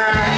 Amen.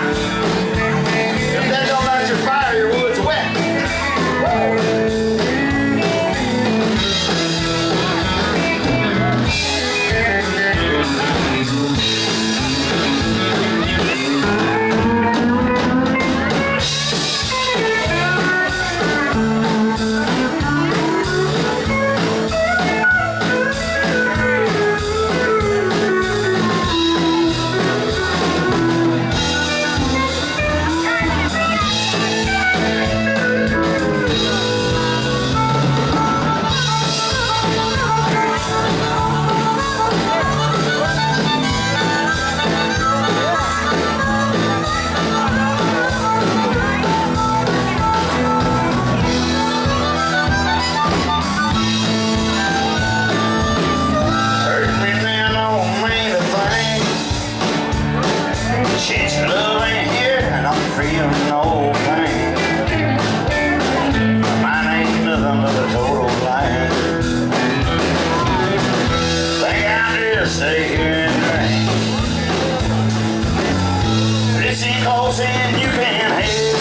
'Cause in, you can head.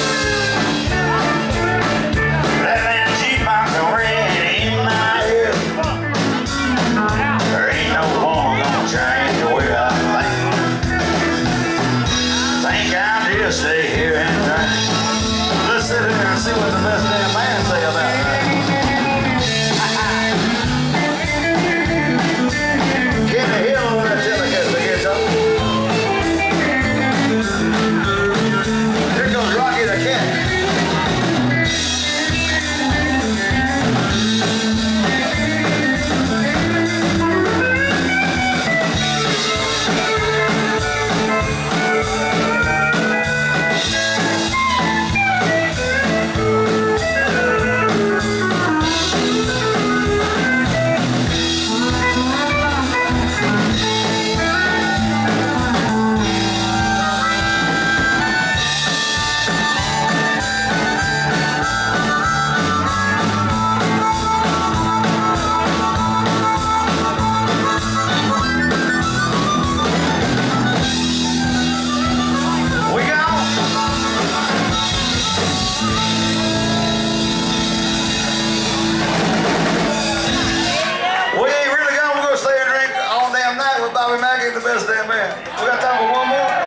That red in my head. There ain't no one gonna change the way I think. Think I'm just stay here and drink. Let's sit here and see what the best damn band say about it.